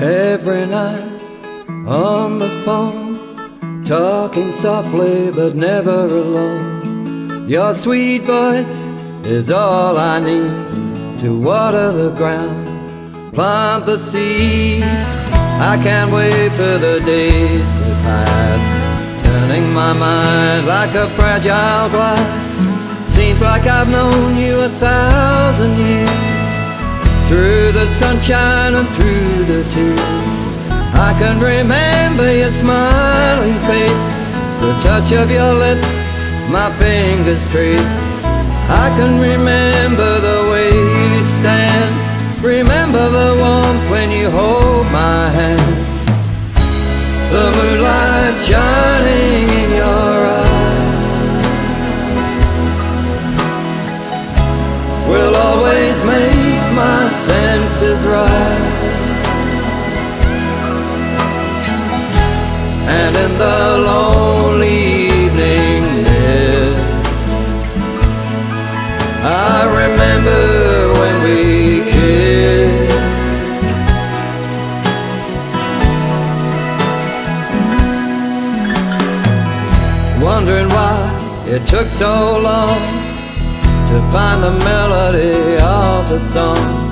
Every night on the phone, talking softly but never alone. Your sweet voice is all I need to water the ground, plant the seed. I can't wait for the days to pass, turning my mind like a fragile glass. Seems like I've known you a thousand years. Through the sunshine and through the tears. I can remember your smiling face The touch of your lips, my fingers trace I can remember the way you stand Remember the warmth when you hold my hand. The moonlight shining senses right And in the lonely evening I remember when we kissed Wondering why it took so long to find the melody of the song.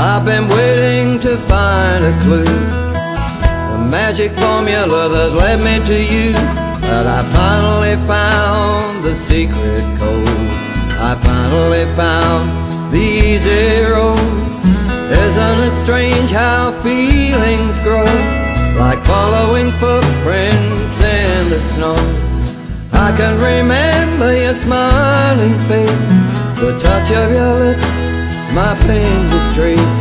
I've been waiting to find a clue, the magic formula that led me to you. But I finally found the secret code. I finally found the easy road. Isn't it strange how feelings grow? Like following footprints in the snow. I can remember your smiling face The touch of your lips, my fingers trace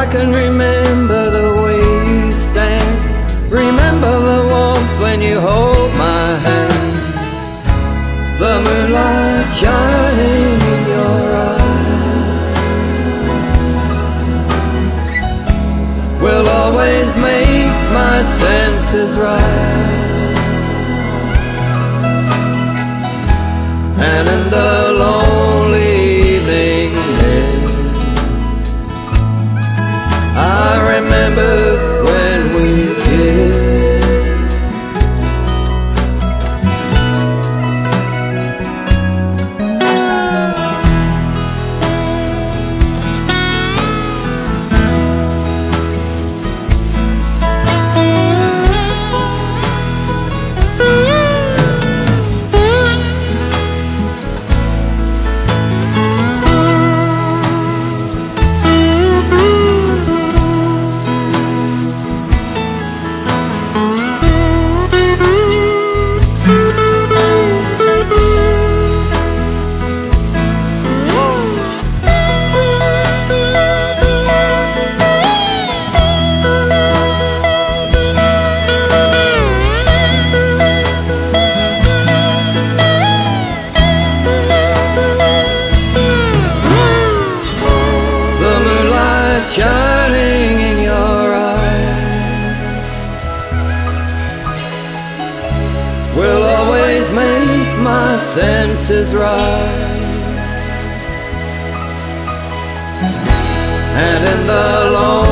I can remember the way you stand. Remember the warmth when you hold my hand. The moonlight shining in your eyes. Will always make my senses right. And shining in your eyes. Will always make my senses right and in the long